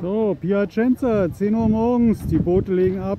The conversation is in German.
So, Piacenza, 10 Uhr morgens, die Boote legen ab.